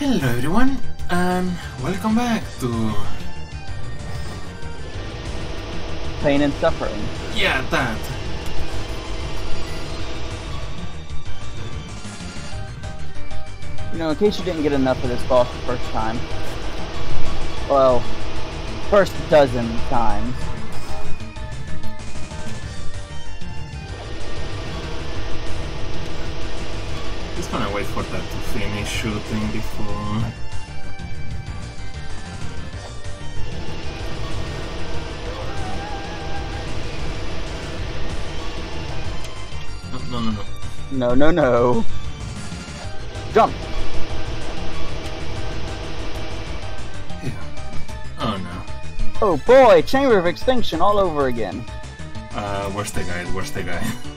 Hello everyone, and welcome back to... Pain and suffering. Yeah, that. You know, in case you didn't get enough of this boss the first time. Well, first dozen times. Just gonna wait for that to finish shooting before... No, no, no, no. No, no, no. Jump! Yeah. Oh no. Oh boy, Chamber of Extinction all over again. Uh, where's the guy? Where's the guy?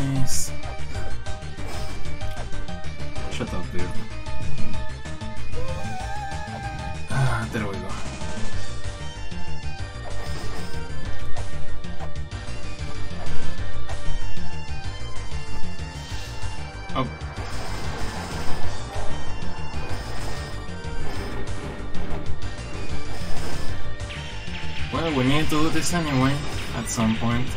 is... Shut up, dude. Ah, there we go. Oh. Well, we need to do this anyway, at some point.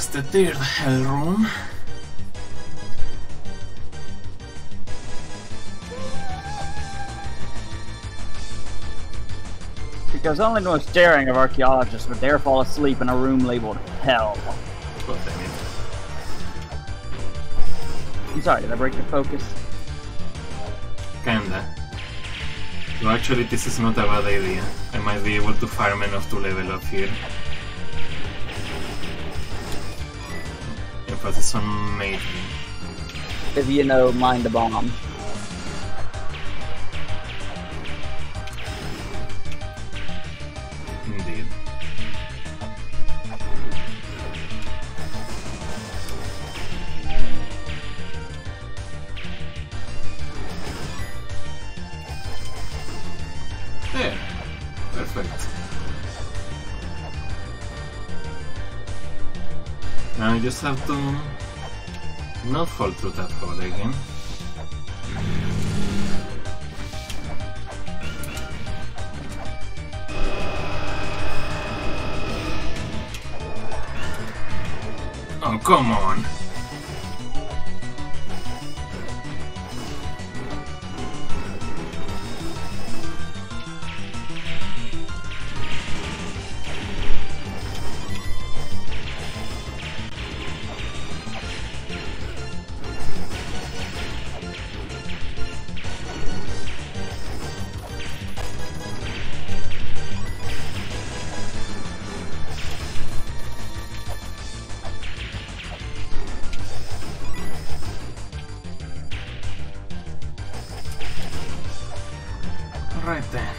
That's the third hell room. Because only the most daring of archaeologists would dare fall asleep in a room labeled Hell. God damn it. I'm sorry, did I break your focus? Kinda. No, actually, this is not a bad idea. I might be able to farm enough to level up here. Amazing. If you know, mind the bomb. Indeed. There. Perfect. Now I just have to not fall through that hole again. Oh, come on. Right then.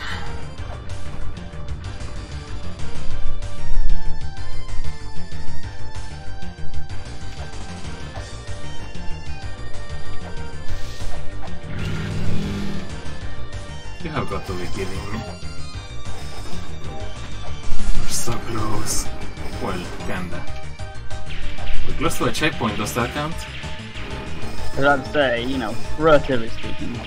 You have got to be kidding me. so close. Well, kinda. We're close to a checkpoint, does that count? As I was about to say, you know, relatively speaking.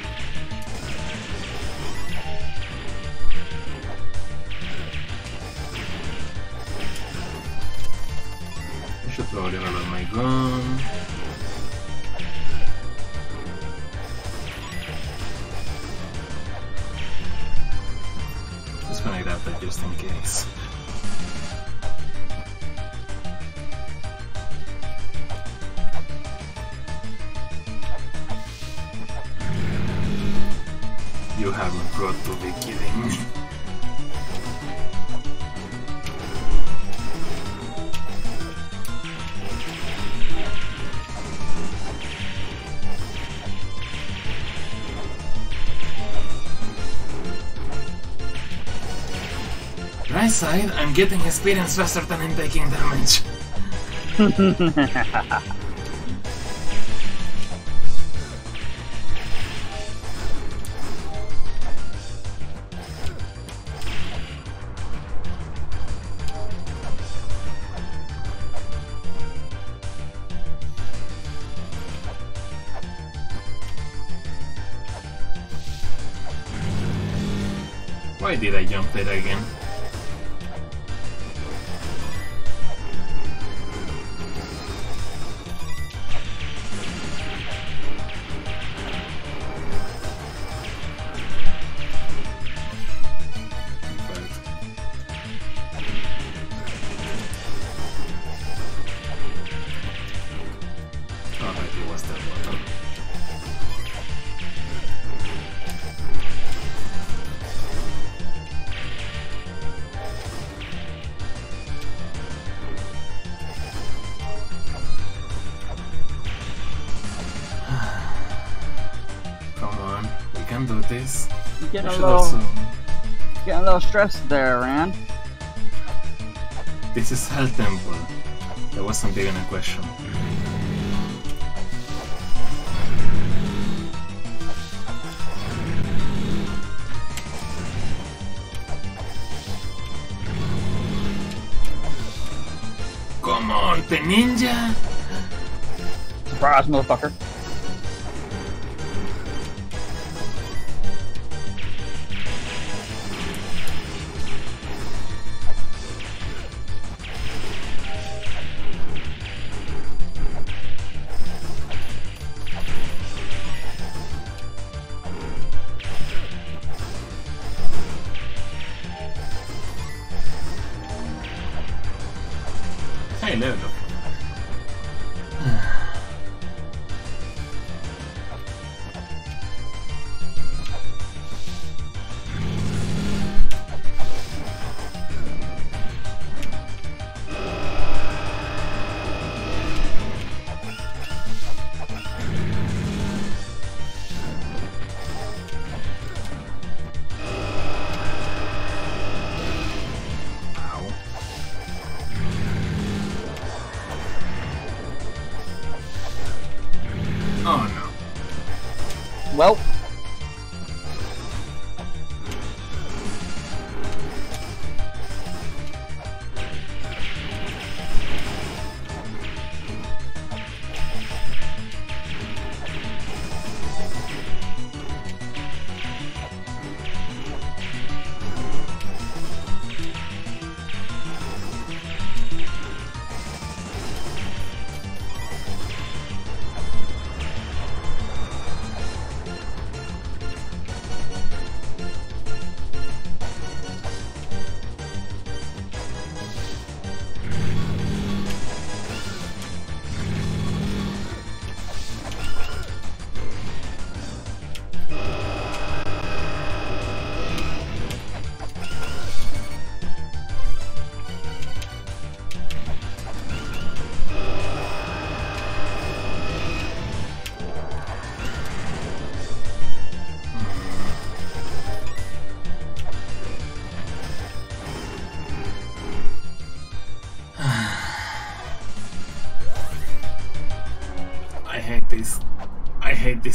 You haven't got to be kidding me. Right side, I'm getting experience faster than I'm taking damage. Did I jump there again? This. You We getting a little, also. getting a little stressed there, Ran. This is Hell Temple. That wasn't even a question. Come on, the ninja! Surprise, motherfucker.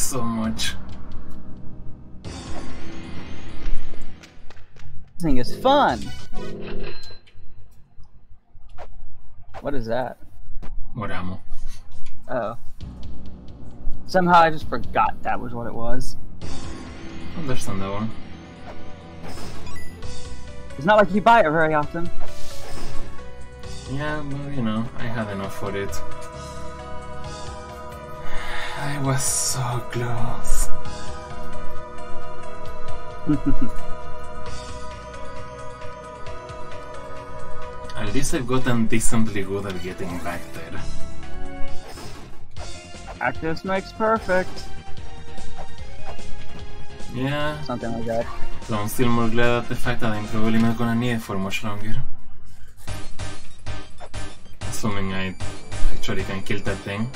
So much. this thing is fun. What is that? More ammo. Oh. Somehow I just forgot that was what it was. there's another one It's not like you buy it very often. Yeah, but you know, I had enough for it. I was so close. At least I've gotten decently good at getting back there. Practice makes perfect. Yeah, Something like that. so I'm still more glad at the fact that I'm probably not gonna need it for much longer. Assuming I actually can kill that thing.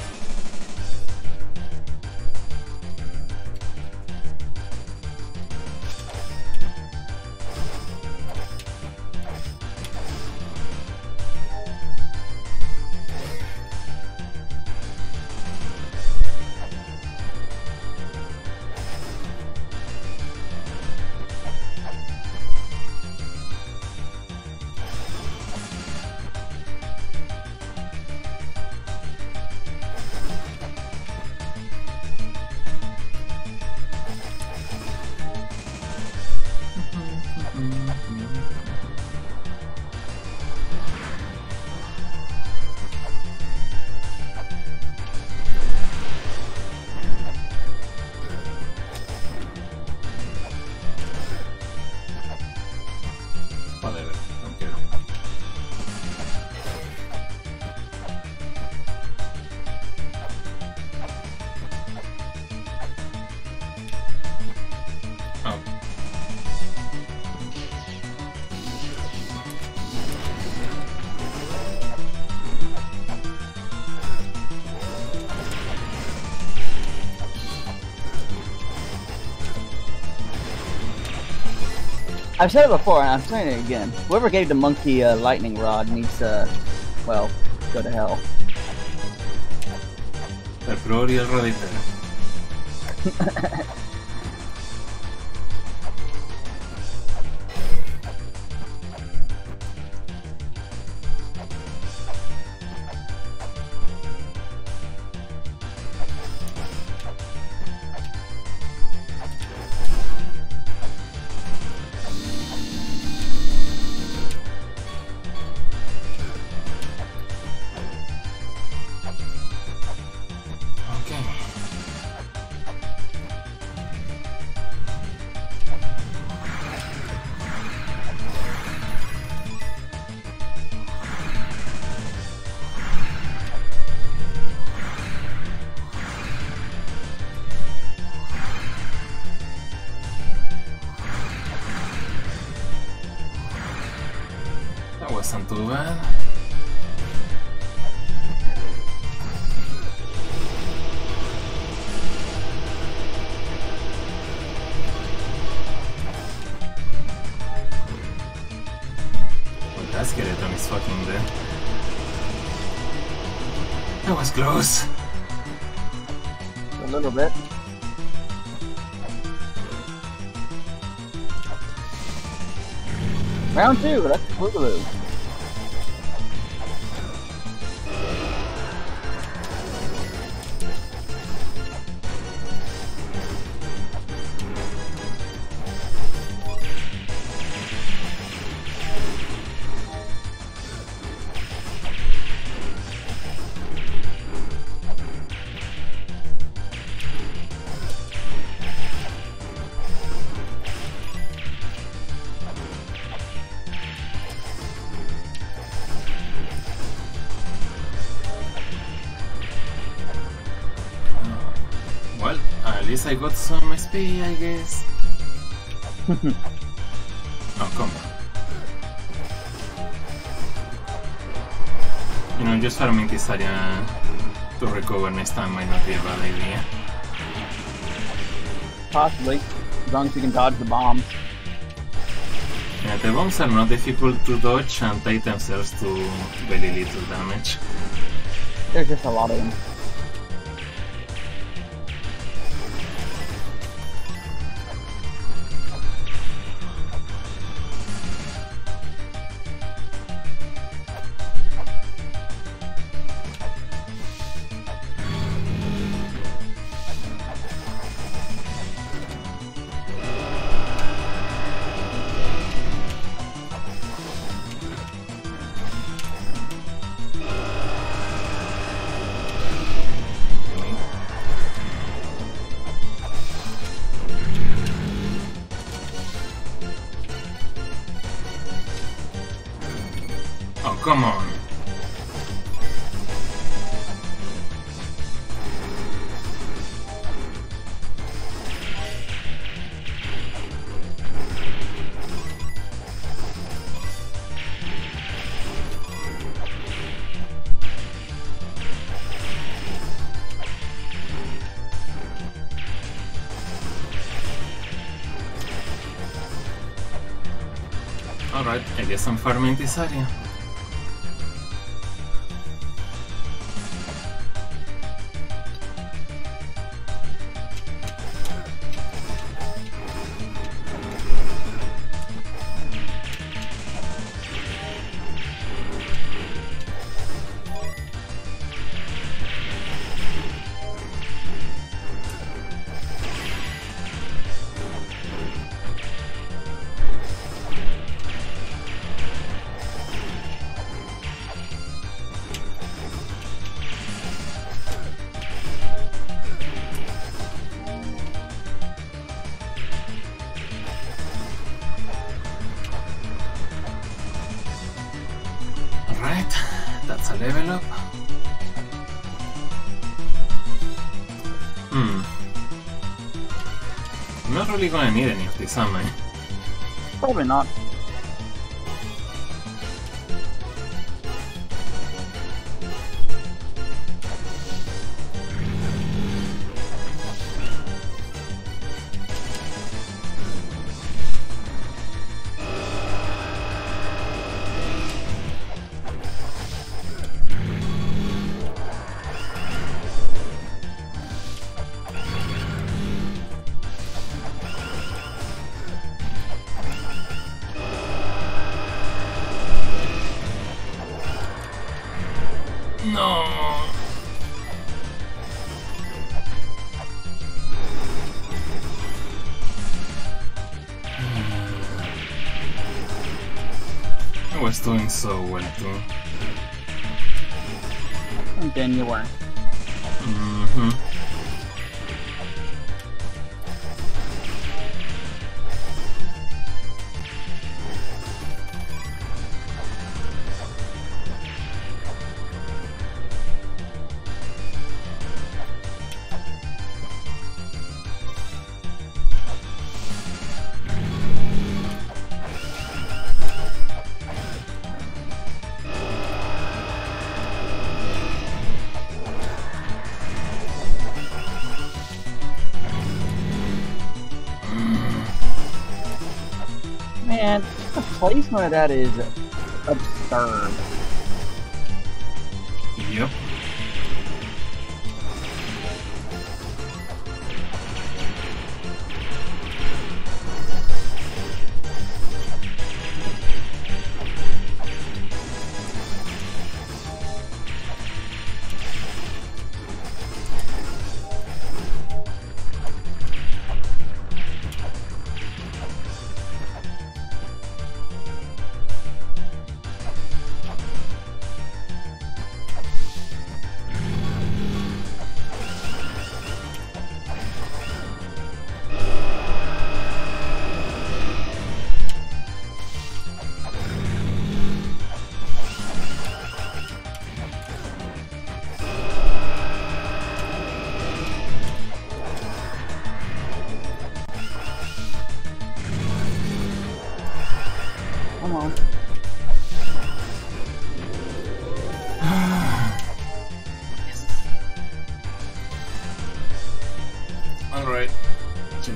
I've said it before, and I'm saying it again. Whoever gave the monkey a lightning rod needs to, well, go to hell. El pro y el bad. Well, that skeleton is fucking dead. That was close. A little bit. Round two, that's Boogaloo. I got some SP, I guess. oh, come on. You know, just farming this area uh, to recover next time might not be a bad idea. Possibly. As long as you can dodge the bombs. Yeah, the bombs are not difficult to dodge and take themselves to very little damage. There's just a lot of them. Come on. Alright, I guess I'm farming this area. That's a level up. Hmm. I'm not really gonna need any of this, am I? Probably not. Was doing so well too. And then you weren't. Mm-hmm. Of that is absurd.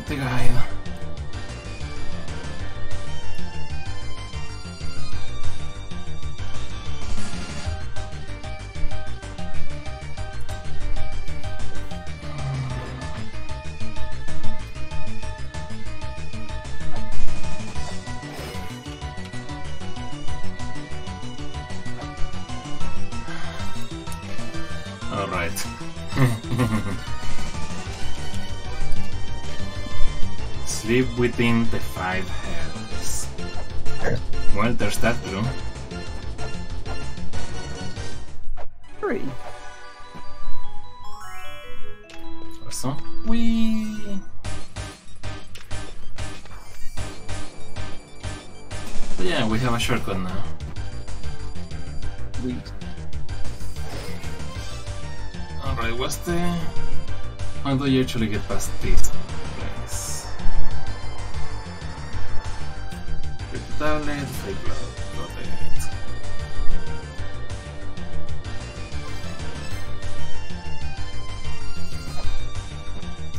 这个还有。Sleep within the five hells. Well, there's that too. Three. Also, we. Yeah, we have a shortcut now. least. Alright, what's the... How do you actually get past this It.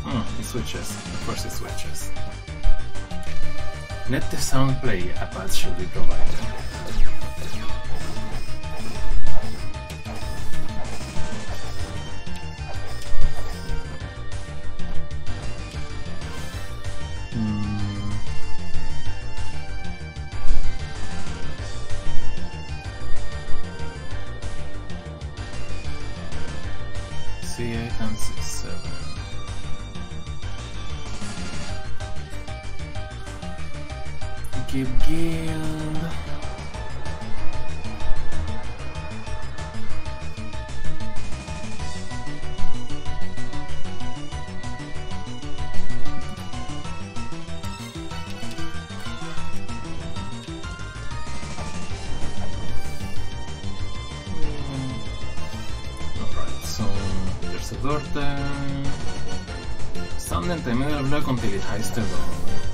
Hmm, it switches. Of course it switches. Let the sound play, a path should be provided. Give guild. Alright, so there's a door there. Stand en medio del bloque utilizar este door.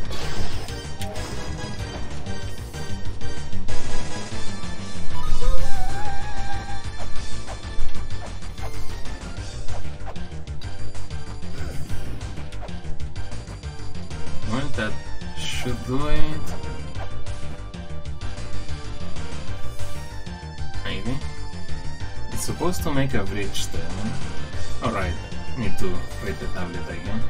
Supposed to make a bridge then. Alright, need to read the tablet again.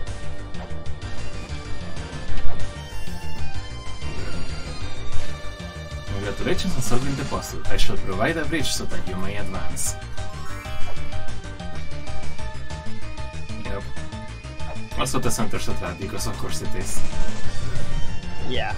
Congratulations on solving the puzzle. I shall provide a bridge so that you may advance. Yep. Also the center's of that, because of course it is. Yeah.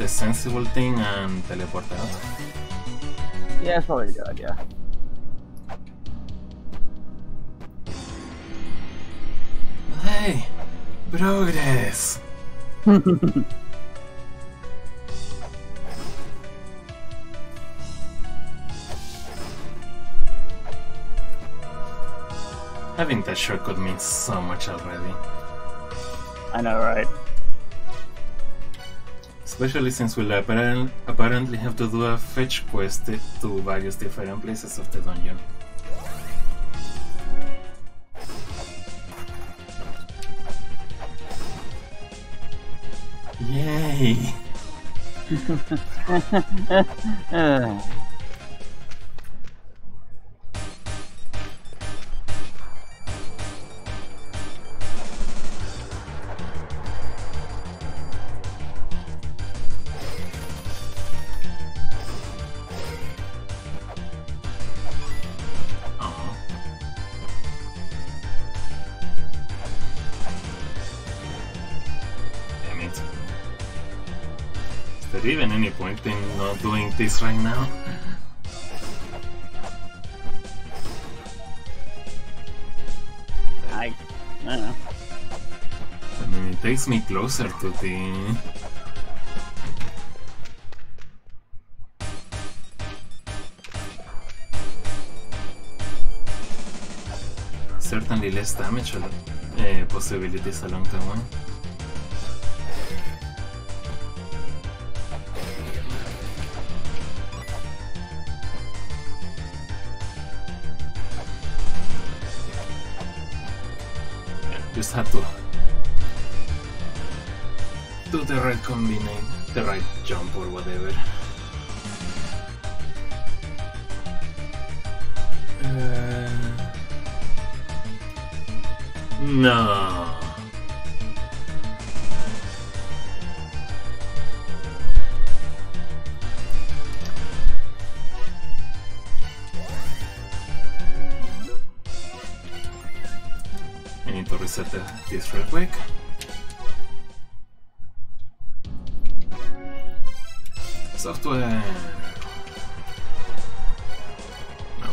The sensible thing and teleport out. Yeah, that's probably a good idea. Hey, progress. Having that shortcut means so much already. I know, right? Especially since we'll apparent- apparently have to do a fetch quest to various different places of the dungeon. Yay! there even any point in not doing this right now? I, I don't know. I mean, it takes me closer to the... Certainly less damage uh, possibilities along the way. Do the right combination, the right jump or whatever. Uh, no. need to reset this real quick. Now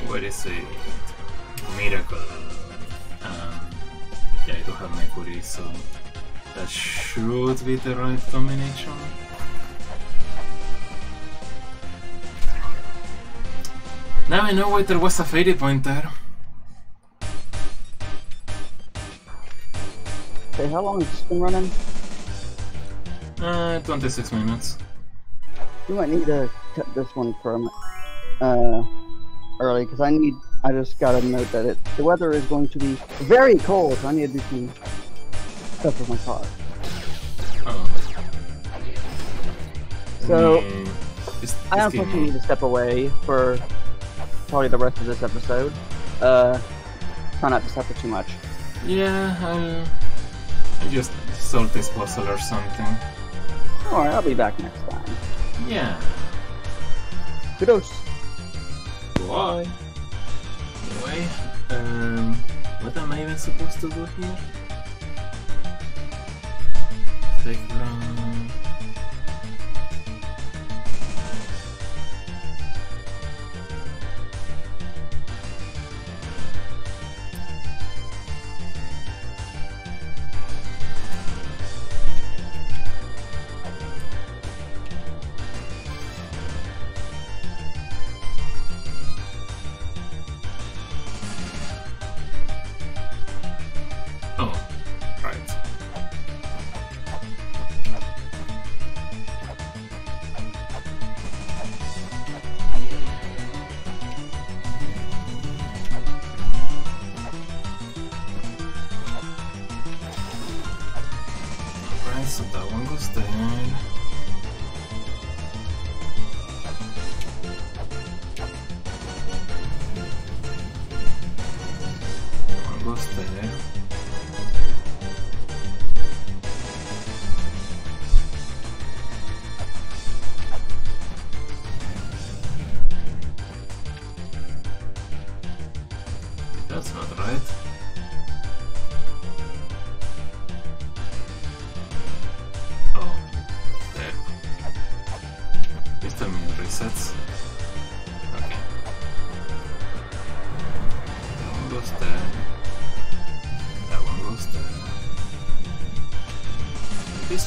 where is it? Miracle. Um, yeah, I don't have Mercury, so that should be the right combination. Now I know why there was a fairy point there. Okay, how long has this been running? Uh, 26 minutes. We might need to cut this one from uh, early because I need. I just got to note that it the weather is going to be very cold. So I need to do some stuff with my car. Oh. So Mm, I is unfortunately the- need to step away for probably the rest of this episode. Uh, try not to suffer too much. Yeah, I'll, I'll just solve this puzzle or something. Alright, I'll be back next time. Yeah. Kudos. Why? Anyway, um, what am I even supposed to do here? Take long.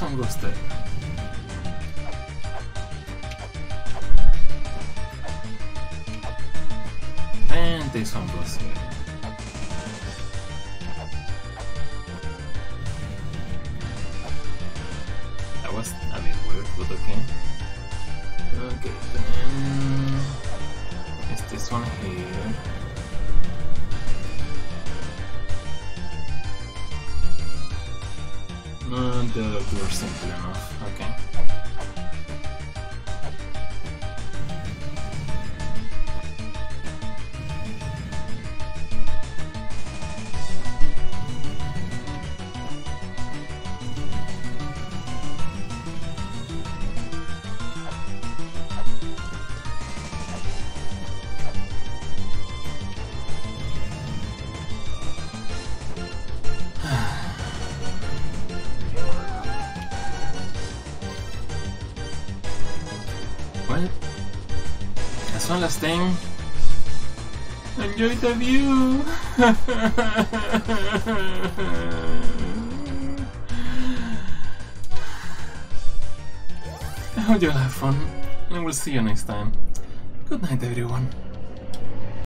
This one No, the are simple enough. Okay. Thing. Enjoy the view. I hope you'll have fun, and we'll see you next time. Good night, everyone.